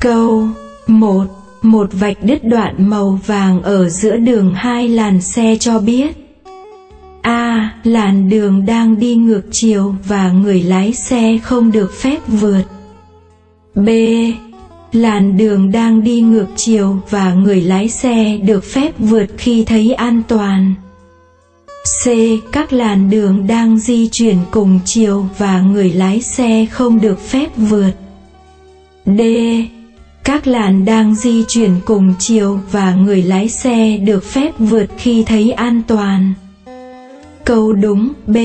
Câu 1. Một vạch đứt đoạn màu vàng ở giữa đường hai làn xe cho biết A. Làn đường đang đi ngược chiều và người lái xe không được phép vượt B. Làn đường đang đi ngược chiều và người lái xe được phép vượt khi thấy an toàn C. Các làn đường đang di chuyển cùng chiều và người lái xe không được phép vượt D. Các làn đang di chuyển cùng chiều và người lái xe được phép vượt khi thấy an toàn. Câu đúng, B.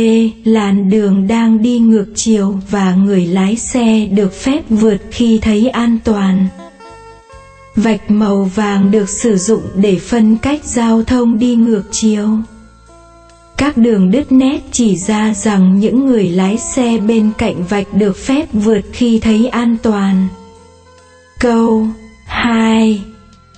Làn đường đang đi ngược chiều và người lái xe được phép vượt khi thấy an toàn. Vạch màu vàng được sử dụng để phân cách giao thông đi ngược chiều. Các đường đứt nét chỉ ra rằng những người lái xe bên cạnh vạch được phép vượt khi thấy an toàn. Câu 2.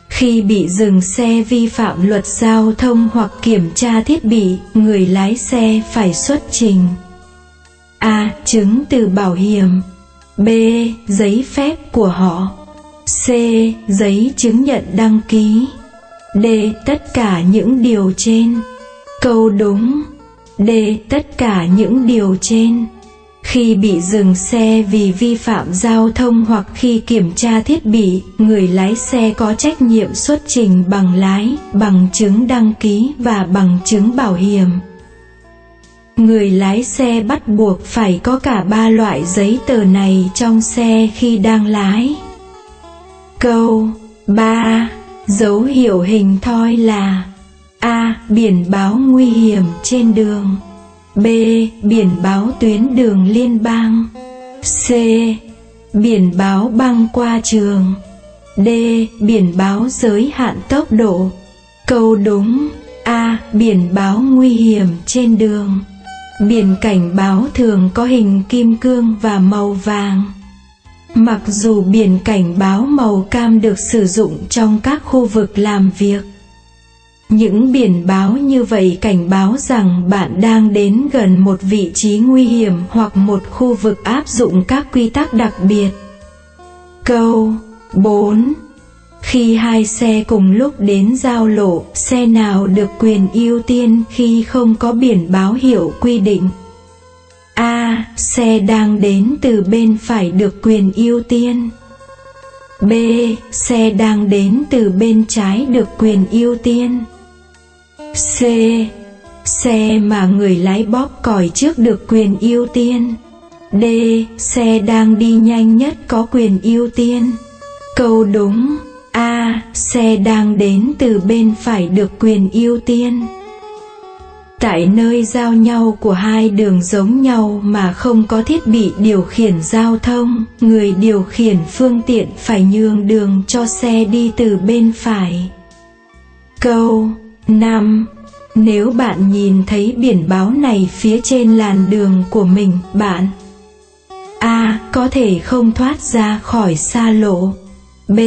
Khi bị dừng xe vi phạm luật giao thông hoặc kiểm tra thiết bị, người lái xe phải xuất trình A. Chứng từ bảo hiểm B. Giấy phép của họ C. Giấy chứng nhận đăng ký D. Tất cả những điều trên Câu đúng D. Tất cả những điều trên khi bị dừng xe vì vi phạm giao thông hoặc khi kiểm tra thiết bị, người lái xe có trách nhiệm xuất trình bằng lái, bằng chứng đăng ký và bằng chứng bảo hiểm. Người lái xe bắt buộc phải có cả ba loại giấy tờ này trong xe khi đang lái. Câu 3. dấu hiệu hình thoi là a. Biển báo nguy hiểm trên đường. B. Biển báo tuyến đường liên bang C. Biển báo băng qua trường D. Biển báo giới hạn tốc độ Câu đúng A. Biển báo nguy hiểm trên đường Biển cảnh báo thường có hình kim cương và màu vàng Mặc dù biển cảnh báo màu cam được sử dụng trong các khu vực làm việc những biển báo như vậy cảnh báo rằng bạn đang đến gần một vị trí nguy hiểm hoặc một khu vực áp dụng các quy tắc đặc biệt. Câu 4. Khi hai xe cùng lúc đến giao lộ, xe nào được quyền ưu tiên khi không có biển báo hiệu quy định? A. Xe đang đến từ bên phải được quyền ưu tiên. B. Xe đang đến từ bên trái được quyền ưu tiên. C. Xe mà người lái bóp còi trước được quyền ưu tiên. D. Xe đang đi nhanh nhất có quyền ưu tiên. Câu đúng A. Xe đang đến từ bên phải được quyền ưu tiên. Tại nơi giao nhau của hai đường giống nhau mà không có thiết bị điều khiển giao thông, người điều khiển phương tiện phải nhường đường cho xe đi từ bên phải. Câu 5. Nếu bạn nhìn thấy biển báo này phía trên làn đường của mình, bạn A. Có thể không thoát ra khỏi xa lộ B.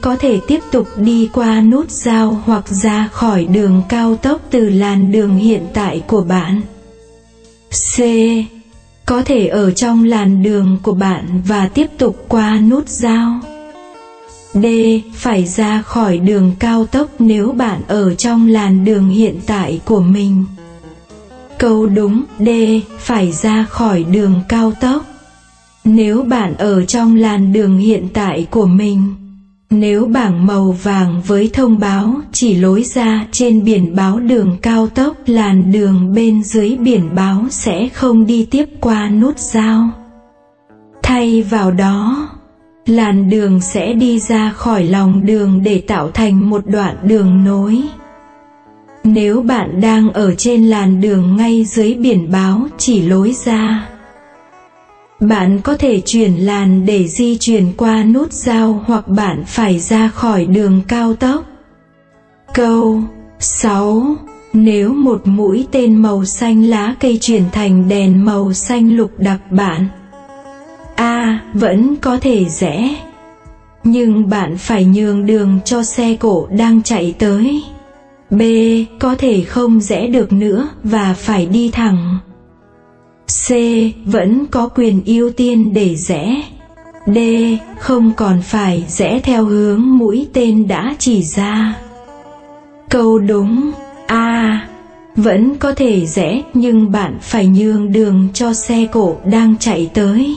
Có thể tiếp tục đi qua nút giao hoặc ra khỏi đường cao tốc từ làn đường hiện tại của bạn C. Có thể ở trong làn đường của bạn và tiếp tục qua nút giao D. Phải ra khỏi đường cao tốc nếu bạn ở trong làn đường hiện tại của mình. Câu đúng D. Phải ra khỏi đường cao tốc. Nếu bạn ở trong làn đường hiện tại của mình. Nếu bảng màu vàng với thông báo chỉ lối ra trên biển báo đường cao tốc làn đường bên dưới biển báo sẽ không đi tiếp qua nút giao. Thay vào đó, làn đường sẽ đi ra khỏi lòng đường để tạo thành một đoạn đường nối. Nếu bạn đang ở trên làn đường ngay dưới biển báo chỉ lối ra, bạn có thể chuyển làn để di chuyển qua nút giao hoặc bạn phải ra khỏi đường cao tốc. Câu 6 nếu một mũi tên màu xanh lá cây chuyển thành đèn màu xanh lục đặc bạn A. Vẫn có thể rẽ Nhưng bạn phải nhường đường cho xe cổ đang chạy tới B. Có thể không rẽ được nữa và phải đi thẳng C. Vẫn có quyền ưu tiên để rẽ D. Không còn phải rẽ theo hướng mũi tên đã chỉ ra. Câu đúng, A. Vẫn có thể rẽ nhưng bạn phải nhường đường cho xe cổ đang chạy tới.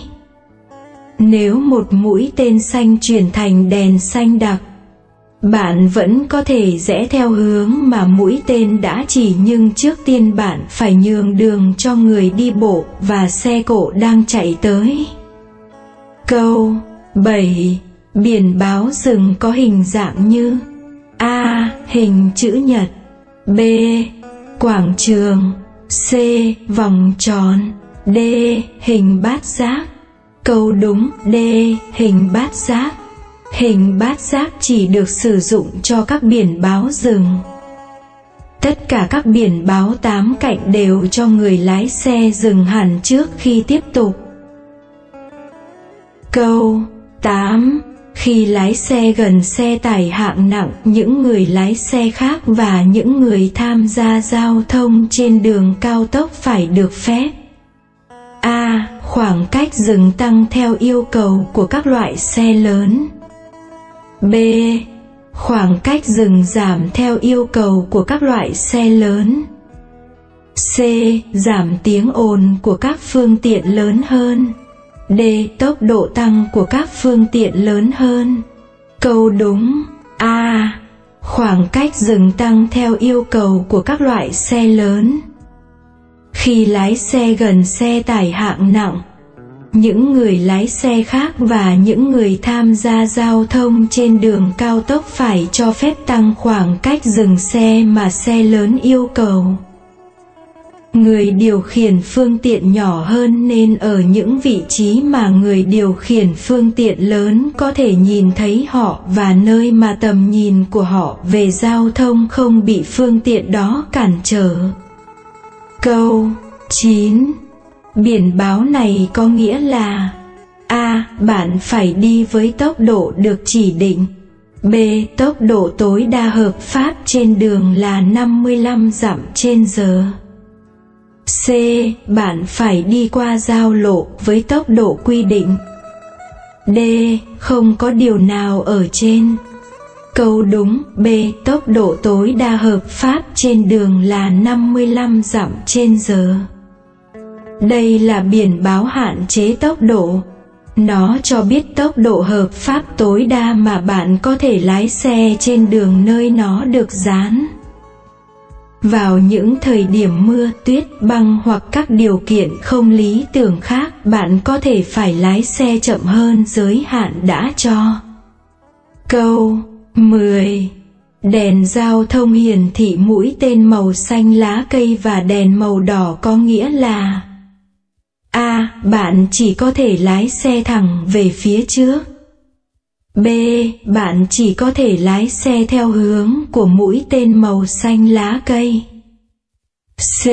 Nếu một mũi tên xanh chuyển thành đèn xanh đặc, bạn vẫn có thể rẽ theo hướng mà mũi tên đã chỉ nhưng trước tiên bạn phải nhường đường cho người đi bộ và xe cộ đang chạy tới. Câu 7. Biển báo rừng có hình dạng như A. Hình chữ nhật B. Quảng trường C. Vòng tròn D. Hình bát giác Câu đúng D. Hình bát giác Hình bát giác chỉ được sử dụng cho các biển báo rừng. Tất cả các biển báo tám cạnh đều cho người lái xe dừng hẳn trước khi tiếp tục. Câu 8. Khi lái xe gần xe tải hạng nặng, những người lái xe khác và những người tham gia giao thông trên đường cao tốc phải được phép A. Khoảng cách dừng tăng theo yêu cầu của các loại xe lớn. B. Khoảng cách dừng giảm theo yêu cầu của các loại xe lớn. C. Giảm tiếng ồn của các phương tiện lớn hơn. D. Tốc độ tăng của các phương tiện lớn hơn. Câu đúng A. Khoảng cách dừng tăng theo yêu cầu của các loại xe lớn. Khi lái xe gần xe tải hạng nặng, những người lái xe khác và những người tham gia giao thông trên đường cao tốc phải cho phép tăng khoảng cách dừng xe mà xe lớn yêu cầu. Người điều khiển phương tiện nhỏ hơn nên ở những vị trí mà người điều khiển phương tiện lớn có thể nhìn thấy họ và nơi mà tầm nhìn của họ về giao thông không bị phương tiện đó cản trở câu 9 Biển báo này có nghĩa là, A. Bạn phải đi với tốc độ được chỉ định B. Tốc độ tối đa hợp pháp trên đường là 55 dặm trên giờ C. Bạn phải đi qua giao lộ với tốc độ quy định D. Không có điều nào ở trên Câu đúng B. Tốc độ tối đa hợp pháp trên đường là 55 dặm trên giờ đây là biển báo hạn chế tốc độ. Nó cho biết tốc độ hợp pháp tối đa mà bạn có thể lái xe trên đường nơi nó được dán. Vào những thời điểm mưa, tuyết, băng hoặc các điều kiện không lý tưởng khác, bạn có thể phải lái xe chậm hơn giới hạn đã cho. Câu 10 Đèn giao thông hiển thị mũi tên màu xanh lá cây và đèn màu đỏ có nghĩa là A. Bạn chỉ có thể lái xe thẳng về phía trước. B. Bạn chỉ có thể lái xe theo hướng của mũi tên màu xanh lá cây. C.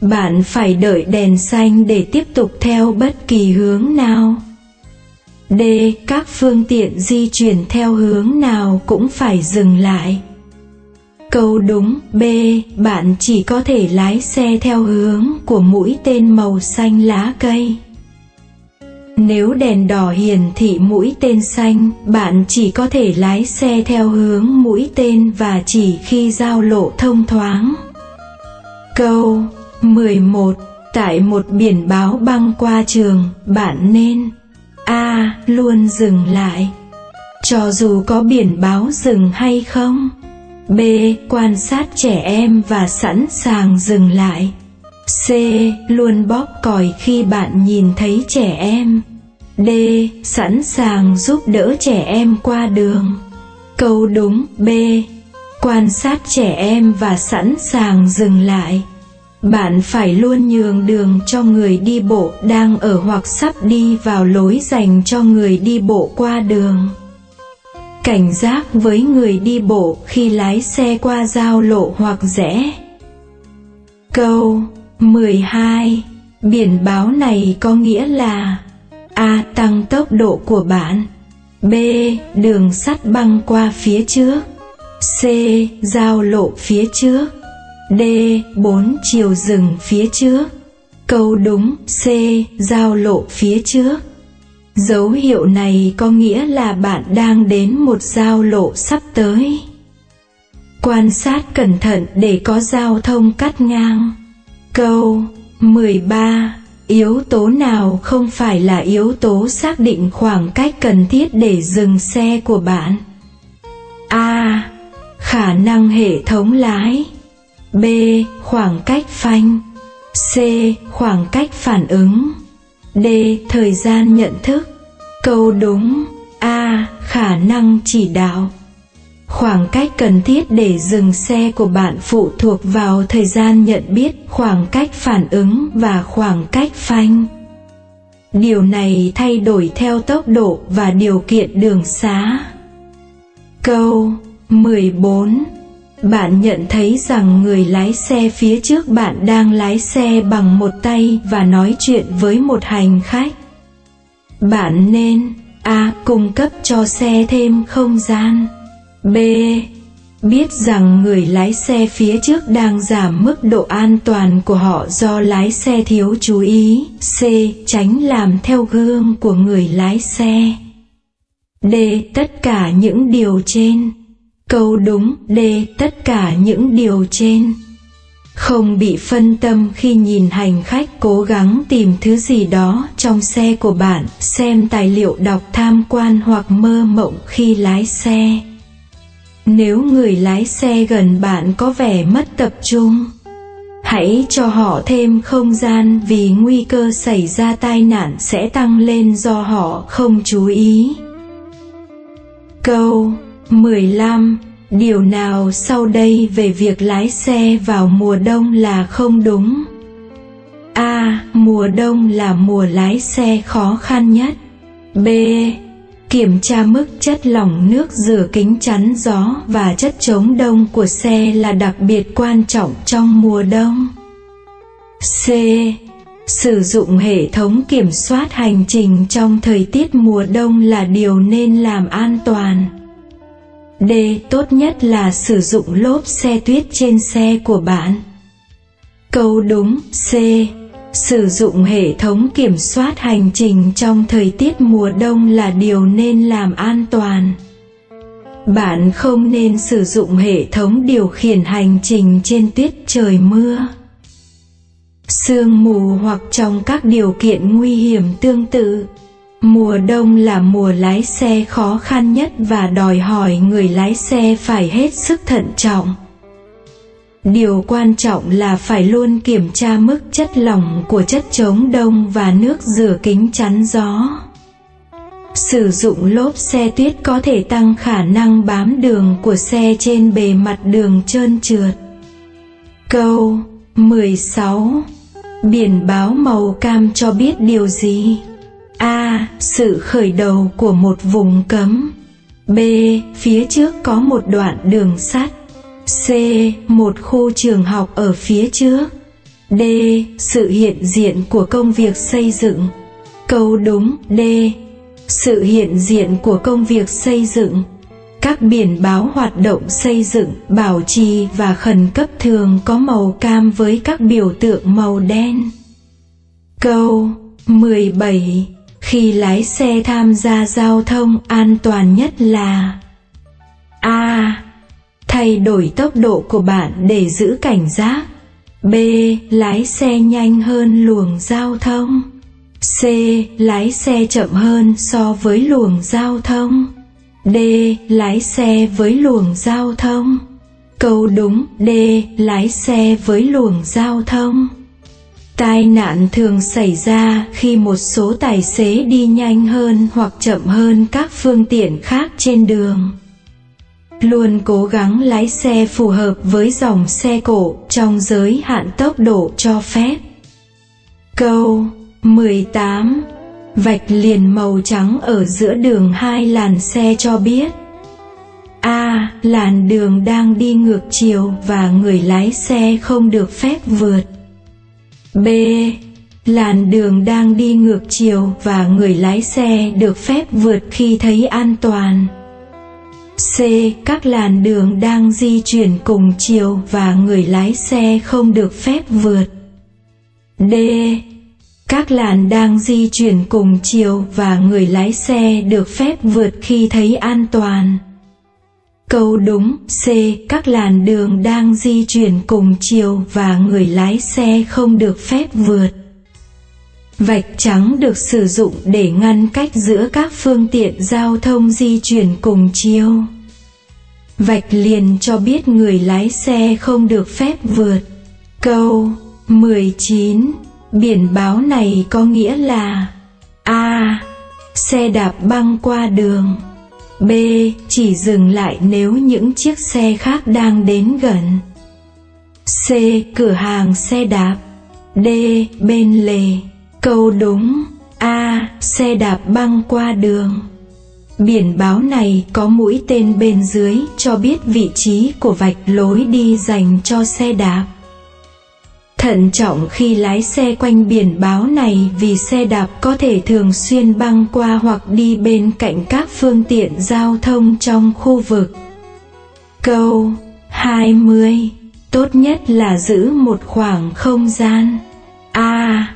Bạn phải đợi đèn xanh để tiếp tục theo bất kỳ hướng nào. D. Các phương tiện di chuyển theo hướng nào cũng phải dừng lại. Câu đúng B. Bạn chỉ có thể lái xe theo hướng của mũi tên màu xanh lá cây. Nếu đèn đỏ hiển thị mũi tên xanh, bạn chỉ có thể lái xe theo hướng mũi tên và chỉ khi giao lộ thông thoáng. Câu 11. Tại một biển báo băng qua trường, bạn nên A. Luôn dừng lại. Cho dù có biển báo dừng hay không. B. Quan sát trẻ em và sẵn sàng dừng lại. C. Luôn bóp còi khi bạn nhìn thấy trẻ em. D. Sẵn sàng giúp đỡ trẻ em qua đường. Câu đúng, B. Quan sát trẻ em và sẵn sàng dừng lại. Bạn phải luôn nhường đường cho người đi bộ đang ở hoặc sắp đi vào lối dành cho người đi bộ qua đường cảnh giác với người đi bộ khi lái xe qua giao lộ hoặc rẽ. Câu 12 Biển báo này có nghĩa là A. Tăng tốc độ của bạn B. Đường sắt băng qua phía trước C. Giao lộ phía trước D. Bốn chiều rừng phía trước Câu đúng, C. Giao lộ phía trước Dấu hiệu này có nghĩa là bạn đang đến một giao lộ sắp tới. Quan sát cẩn thận để có giao thông cắt ngang. Câu 13 Yếu tố nào không phải là yếu tố xác định khoảng cách cần thiết để dừng xe của bạn? A. Khả năng hệ thống lái B. Khoảng cách phanh C. Khoảng cách phản ứng D. Thời gian nhận thức Câu đúng A. Khả năng chỉ đạo Khoảng cách cần thiết để dừng xe của bạn phụ thuộc vào thời gian nhận biết, khoảng cách phản ứng và khoảng cách phanh. Điều này thay đổi theo tốc độ và điều kiện đường xá. Câu 14 bạn nhận thấy rằng người lái xe phía trước bạn đang lái xe bằng một tay và nói chuyện với một hành khách. Bạn nên A. Cung cấp cho xe thêm không gian B. Biết rằng người lái xe phía trước đang giảm mức độ an toàn của họ do lái xe thiếu chú ý. C. Tránh làm theo gương của người lái xe. D. Tất cả những điều trên. Câu đúng D. Tất cả những điều trên. Không bị phân tâm khi nhìn hành khách cố gắng tìm thứ gì đó trong xe của bạn, xem tài liệu đọc tham quan hoặc mơ mộng khi lái xe. Nếu người lái xe gần bạn có vẻ mất tập trung, hãy cho họ thêm không gian vì nguy cơ xảy ra tai nạn sẽ tăng lên do họ không chú ý. Câu 15 Điều nào sau đây về việc lái xe vào mùa đông là không đúng? A. Mùa đông là mùa lái xe khó khăn nhất. B. Kiểm tra mức chất lỏng nước rửa kính chắn gió và chất chống đông của xe là đặc biệt quan trọng trong mùa đông. C. Sử dụng hệ thống kiểm soát hành trình trong thời tiết mùa đông là điều nên làm an toàn. D. Tốt nhất là sử dụng lốp xe tuyết trên xe của bạn. Câu đúng, C. Sử dụng hệ thống kiểm soát hành trình trong thời tiết mùa đông là điều nên làm an toàn. Bạn không nên sử dụng hệ thống điều khiển hành trình trên tuyết trời mưa. Sương mù hoặc trong các điều kiện nguy hiểm tương tự. Mùa đông là mùa lái xe khó khăn nhất và đòi hỏi người lái xe phải hết sức thận trọng. Điều quan trọng là phải luôn kiểm tra mức chất lỏng của chất chống đông và nước rửa kính chắn gió. Sử dụng lốp xe tuyết có thể tăng khả năng bám đường của xe trên bề mặt đường trơn trượt. Câu 16 biển báo màu cam cho biết điều gì? A sự khởi đầu của một vùng cấm b phía trước có một đoạn đường sắt C. Một khu trường học ở phía trước D. Sự hiện diện của công việc xây dựng Câu đúng D. Sự hiện diện của công việc xây dựng các biển báo hoạt động xây dựng, bảo trì và khẩn cấp thường có màu cam với các biểu tượng màu đen. Câu 17. Khi lái xe tham gia giao thông an toàn nhất là A. Thay đổi tốc độ của bạn để giữ cảnh giác. B. Lái xe nhanh hơn luồng giao thông. C. Lái xe chậm hơn so với luồng giao thông. D. Lái xe với luồng giao thông. Câu đúng, d. Lái xe với luồng giao thông tai nạn thường xảy ra khi một số tài xế đi nhanh hơn hoặc chậm hơn các phương tiện khác trên đường luôn cố gắng lái xe phù hợp với dòng xe cổ trong giới hạn tốc độ cho phép. Câu 18 Vạch liền màu trắng ở giữa đường hai làn xe cho biết A. Làn đường đang đi ngược chiều và người lái xe không được phép vượt B. Làn đường đang đi ngược chiều và người lái xe được phép vượt khi thấy an toàn C. Các làn đường đang di chuyển cùng chiều và người lái xe không được phép vượt. D. các làn đang di chuyển cùng chiều và người lái xe được phép vượt khi thấy an toàn. Câu đúng, C. Các làn đường đang di chuyển cùng chiều và người lái xe không được phép vượt. Vạch trắng được sử dụng để ngăn cách giữa các phương tiện giao thông di chuyển cùng chiều. Vạch liền cho biết người lái xe không được phép vượt. Câu 19 Biển báo này có nghĩa là A. Xe đạp băng qua đường B. Chỉ dừng lại nếu những chiếc xe khác đang đến gần C. Cửa hàng xe đạp D. Bên lề Câu đúng A. Xe đạp băng qua đường Biển báo này có mũi tên bên dưới cho biết vị trí của vạch lối đi dành cho xe đạp thận trọng khi lái xe quanh biển báo này vì xe đạp có thể thường xuyên băng qua hoặc đi bên cạnh các phương tiện giao thông trong khu vực. Câu 20 Tốt nhất là giữ một khoảng không gian A.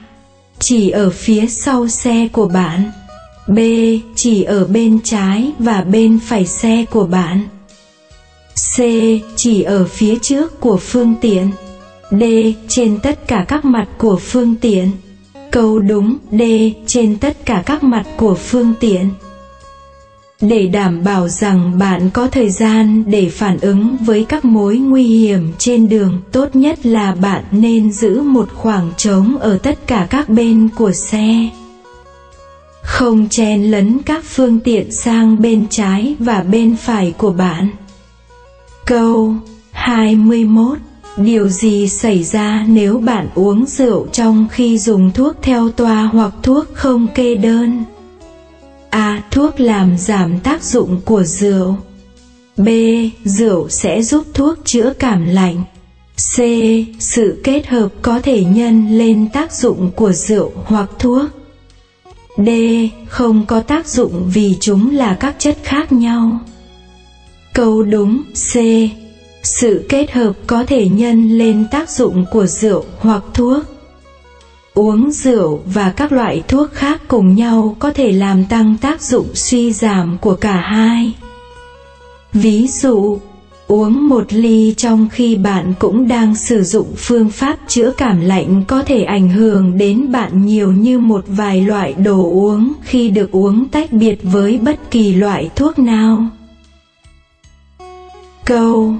Chỉ ở phía sau xe của bạn B. Chỉ ở bên trái và bên phải xe của bạn C. Chỉ ở phía trước của phương tiện D. Trên tất cả các mặt của phương tiện Câu đúng, D. Trên tất cả các mặt của phương tiện để đảm bảo rằng bạn có thời gian để phản ứng với các mối nguy hiểm trên đường, tốt nhất là bạn nên giữ một khoảng trống ở tất cả các bên của xe không chen lấn các phương tiện sang bên trái và bên phải của bạn câu 21 Điều gì xảy ra nếu bạn uống rượu trong khi dùng thuốc theo toa hoặc thuốc không kê đơn? A. Thuốc làm giảm tác dụng của rượu. B. Rượu sẽ giúp thuốc chữa cảm lạnh. C. Sự kết hợp có thể nhân lên tác dụng của rượu hoặc thuốc. D. Không có tác dụng vì chúng là các chất khác nhau. Câu đúng C sự kết hợp có thể nhân lên tác dụng của rượu hoặc thuốc. Uống rượu và các loại thuốc khác cùng nhau có thể làm tăng tác dụng suy giảm của cả hai. Ví dụ, uống một ly trong khi bạn cũng đang sử dụng phương pháp chữa cảm lạnh có thể ảnh hưởng đến bạn nhiều như một vài loại đồ uống khi được uống tách biệt với bất kỳ loại thuốc nào. Câu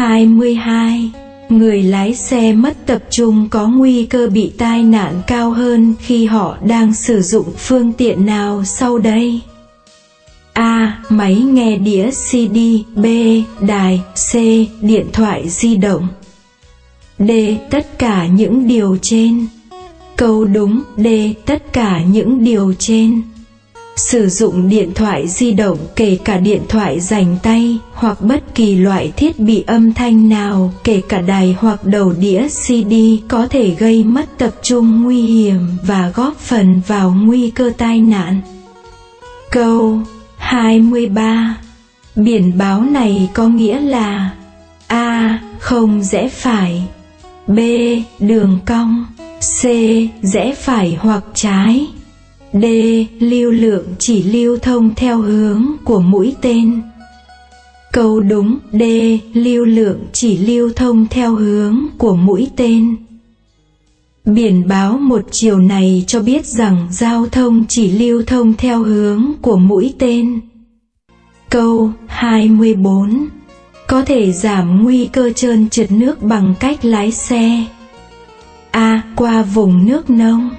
22. Người lái xe mất tập trung có nguy cơ bị tai nạn cao hơn khi họ đang sử dụng phương tiện nào sau đây? A. Máy nghe đĩa CD B. Đài, C. Điện thoại di động D. Tất cả những điều trên Câu đúng, D. Tất cả những điều trên sử dụng điện thoại di động, kể cả điện thoại dành tay, hoặc bất kỳ loại thiết bị âm thanh nào, kể cả đài hoặc đầu đĩa CD có thể gây mất tập trung nguy hiểm và góp phần vào nguy cơ tai nạn. Câu 23 Biển báo này có nghĩa là A. Không rẽ phải B. Đường cong C. Rẽ phải hoặc trái D. Lưu lượng chỉ lưu thông theo hướng của mũi tên Câu đúng, D. Lưu lượng chỉ lưu thông theo hướng của mũi tên Biển báo một chiều này cho biết rằng giao thông chỉ lưu thông theo hướng của mũi tên. Câu 24 Có thể giảm nguy cơ trơn trượt nước bằng cách lái xe A. Qua vùng nước nông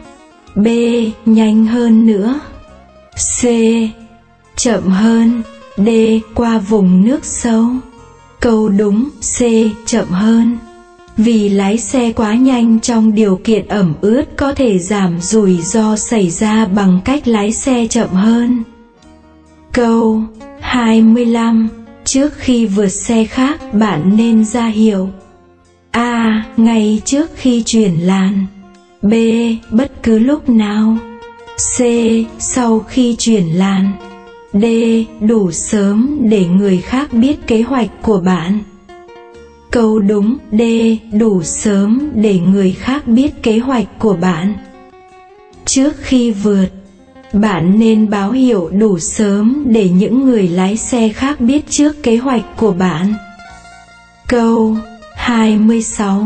B. Nhanh hơn nữa C. Chậm hơn D. Qua vùng nước sâu Câu đúng, C. Chậm hơn Vì lái xe quá nhanh trong điều kiện ẩm ướt có thể giảm rủi ro xảy ra bằng cách lái xe chậm hơn. Câu 25 Trước khi vượt xe khác bạn nên ra hiệu A. Ngay trước khi chuyển làn B. Bất cứ lúc nào C. Sau khi chuyển làn D. Đủ sớm để người khác biết kế hoạch của bạn Câu đúng D. Đủ sớm để người khác biết kế hoạch của bạn Trước khi vượt, bạn nên báo hiệu đủ sớm để những người lái xe khác biết trước kế hoạch của bạn. Câu 26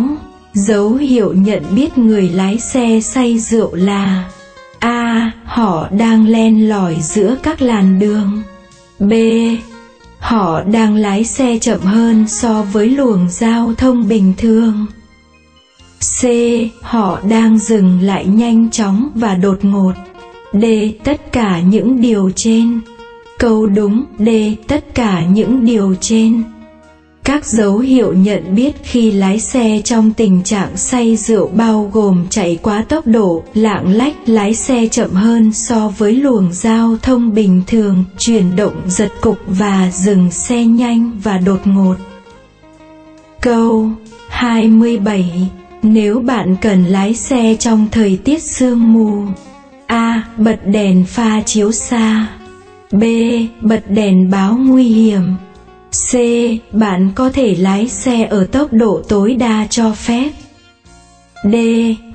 Dấu hiệu nhận biết người lái xe say rượu là A. Họ đang len lỏi giữa các làn đường B. Họ đang lái xe chậm hơn so với luồng giao thông bình thường C. Họ đang dừng lại nhanh chóng và đột ngột D. Tất cả những điều trên Câu đúng, D. Tất cả những điều trên các dấu hiệu nhận biết khi lái xe trong tình trạng say rượu bao gồm chạy quá tốc độ, lạng lách lái xe chậm hơn so với luồng giao thông bình thường, chuyển động giật cục và dừng xe nhanh và đột ngột. Câu 27 Nếu bạn cần lái xe trong thời tiết sương mù A. Bật đèn pha chiếu xa B. Bật đèn báo nguy hiểm C. Bạn có thể lái xe ở tốc độ tối đa cho phép. D.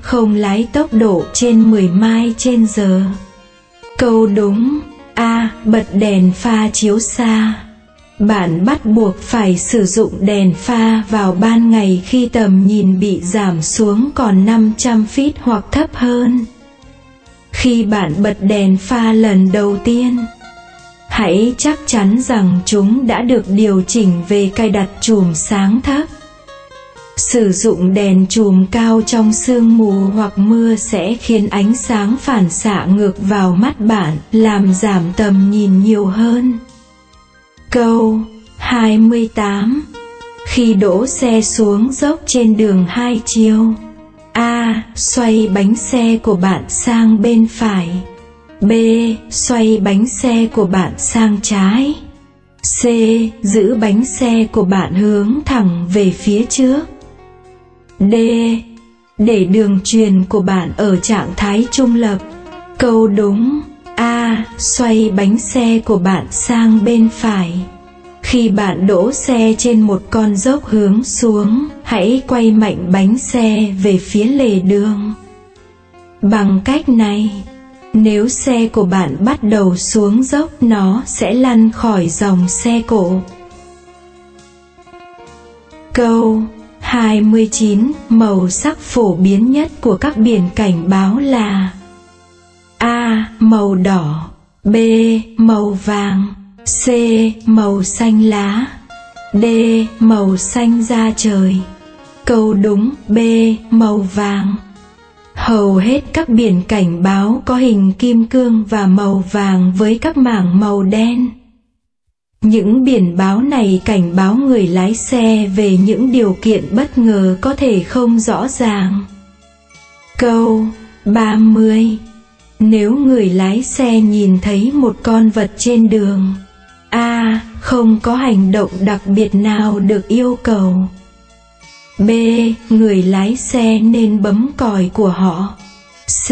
Không lái tốc độ trên 10 mai trên giờ. Câu đúng A. Bật đèn pha chiếu xa. Bạn bắt buộc phải sử dụng đèn pha vào ban ngày khi tầm nhìn bị giảm xuống còn 500 feet hoặc thấp hơn. Khi bạn bật đèn pha lần đầu tiên, hãy chắc chắn rằng chúng đã được điều chỉnh về cài đặt chùm sáng thấp sử dụng đèn chùm cao trong sương mù hoặc mưa sẽ khiến ánh sáng phản xạ ngược vào mắt bạn, làm giảm tầm nhìn nhiều hơn. Câu 28 khi đỗ xe xuống dốc trên đường hai chiều, a, xoay bánh xe của bạn sang bên phải. B. Xoay bánh xe của bạn sang trái C. Giữ bánh xe của bạn hướng thẳng về phía trước D. Để đường truyền của bạn ở trạng thái trung lập Câu đúng A. Xoay bánh xe của bạn sang bên phải khi bạn đỗ xe trên một con dốc hướng xuống, hãy quay mạnh bánh xe về phía lề đường. Bằng cách này, nếu xe của bạn bắt đầu xuống dốc, nó sẽ lăn khỏi dòng xe cộ. Câu 29 Màu sắc phổ biến nhất của các biển cảnh báo là A. Màu đỏ, B. Màu vàng, C. Màu xanh lá, D. Màu xanh da trời Câu đúng, B. Màu vàng Hầu hết các biển cảnh báo có hình kim cương và màu vàng với các mảng màu đen. Những biển báo này cảnh báo người lái xe về những điều kiện bất ngờ có thể không rõ ràng. Câu 30 Nếu người lái xe nhìn thấy một con vật trên đường, A. Không có hành động đặc biệt nào được yêu cầu B. Người lái xe nên bấm còi của họ. C.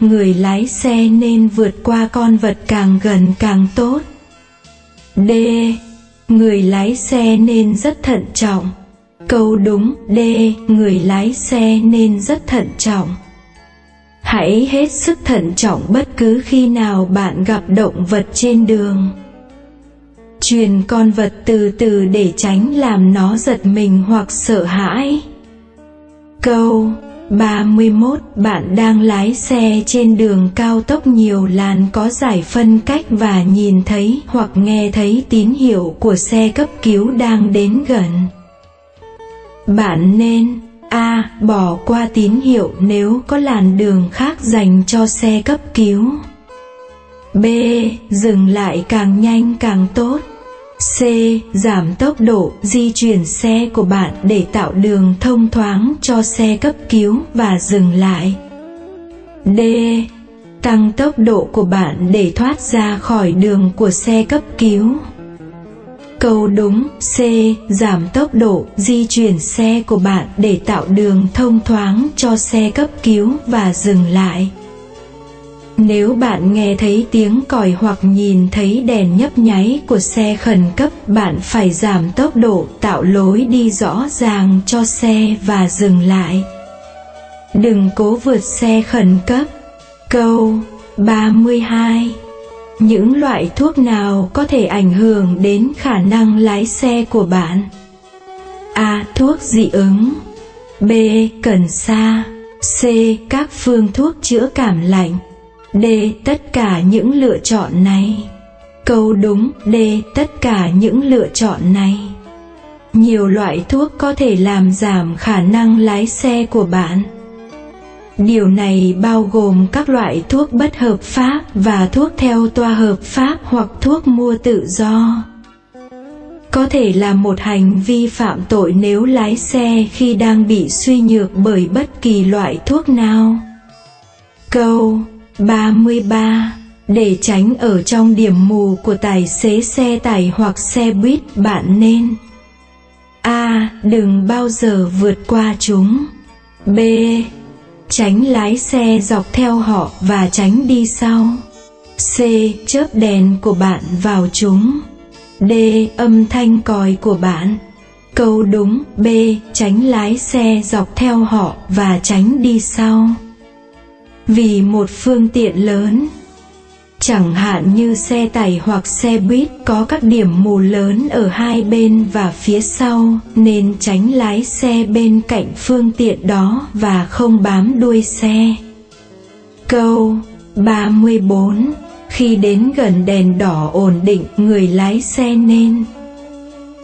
Người lái xe nên vượt qua con vật càng gần càng tốt. D. Người lái xe nên rất thận trọng. Câu đúng, D. Người lái xe nên rất thận trọng. Hãy hết sức thận trọng bất cứ khi nào bạn gặp động vật trên đường truyền con vật từ từ để tránh làm nó giật mình hoặc sợ hãi. Câu 31 Bạn đang lái xe trên đường cao tốc nhiều làn có giải phân cách và nhìn thấy hoặc nghe thấy tín hiệu của xe cấp cứu đang đến gần. Bạn nên, A. Bỏ qua tín hiệu nếu có làn đường khác dành cho xe cấp cứu. B. Dừng lại càng nhanh càng tốt. C. Giảm tốc độ di chuyển xe của bạn để tạo đường thông thoáng cho xe cấp cứu và dừng lại. D. Tăng tốc độ của bạn để thoát ra khỏi đường của xe cấp cứu. Câu đúng C. Giảm tốc độ di chuyển xe của bạn để tạo đường thông thoáng cho xe cấp cứu và dừng lại. Nếu bạn nghe thấy tiếng còi hoặc nhìn thấy đèn nhấp nháy của xe khẩn cấp, bạn phải giảm tốc độ tạo lối đi rõ ràng cho xe và dừng lại. Đừng cố vượt xe khẩn cấp. Câu 32 Những loại thuốc nào có thể ảnh hưởng đến khả năng lái xe của bạn? A. Thuốc dị ứng B. Cần sa C. Các phương thuốc chữa cảm lạnh D. Tất cả những lựa chọn này Câu đúng D. Tất cả những lựa chọn này Nhiều loại thuốc có thể làm giảm khả năng lái xe của bạn Điều này bao gồm các loại thuốc bất hợp pháp và thuốc theo toa hợp pháp hoặc thuốc mua tự do. Có thể là một hành vi phạm tội nếu lái xe khi đang bị suy nhược bởi bất kỳ loại thuốc nào. Câu 33 Để tránh ở trong điểm mù của tài xế xe tải hoặc xe buýt, bạn nên A. Đừng bao giờ vượt qua chúng B tránh lái xe dọc theo họ và tránh đi sau. C. Chớp đèn của bạn vào chúng. D. Âm thanh còi của bạn. Câu đúng B. Tránh lái xe dọc theo họ và tránh đi sau. Vì một phương tiện lớn, chẳng hạn như xe tải hoặc xe buýt có các điểm mù lớn ở hai bên và phía sau nên tránh lái xe bên cạnh phương tiện đó và không bám đuôi xe. Câu 34 khi đến gần đèn đỏ ổn định người lái xe nên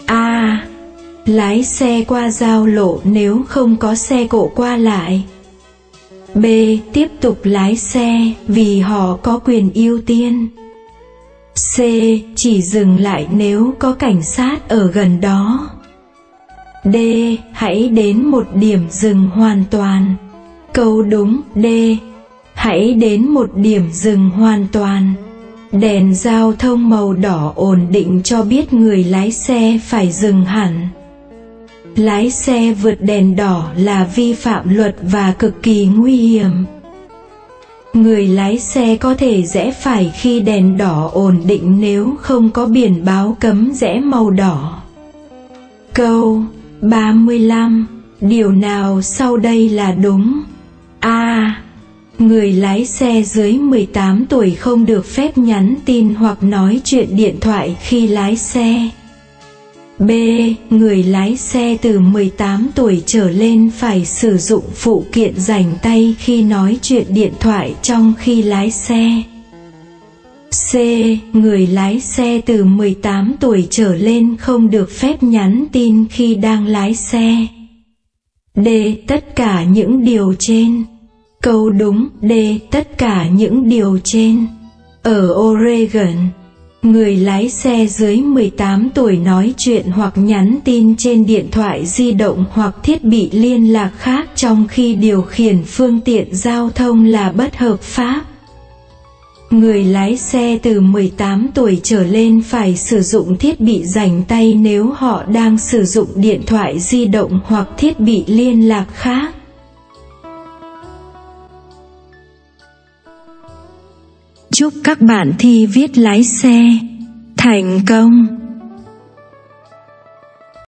a. Lái xe qua giao lộ nếu không có xe cộ qua lại. B. Tiếp tục lái xe vì họ có quyền ưu tiên. C. Chỉ dừng lại nếu có cảnh sát ở gần đó. D. Hãy đến một điểm dừng hoàn toàn. Câu đúng, D. Hãy đến một điểm dừng hoàn toàn. Đèn giao thông màu đỏ ổn định cho biết người lái xe phải dừng hẳn lái xe vượt đèn đỏ là vi phạm luật và cực kỳ nguy hiểm. Người lái xe có thể rẽ phải khi đèn đỏ ổn định nếu không có biển báo cấm rẽ màu đỏ. Câu 35 điều nào sau đây là đúng? A. Người lái xe dưới 18 tuổi không được phép nhắn tin hoặc nói chuyện điện thoại khi lái xe. B. Người lái xe từ 18 tuổi trở lên phải sử dụng phụ kiện rảnh tay khi nói chuyện điện thoại trong khi lái xe. C. Người lái xe từ 18 tuổi trở lên không được phép nhắn tin khi đang lái xe. D. Tất cả những điều trên. Câu đúng D. Tất cả những điều trên. Ở Oregon, Người lái xe dưới 18 tuổi nói chuyện hoặc nhắn tin trên điện thoại di động hoặc thiết bị liên lạc khác trong khi điều khiển phương tiện giao thông là bất hợp pháp. Người lái xe từ 18 tuổi trở lên phải sử dụng thiết bị rảnh tay nếu họ đang sử dụng điện thoại di động hoặc thiết bị liên lạc khác. Chúc các bạn thi viết lái xe thành công.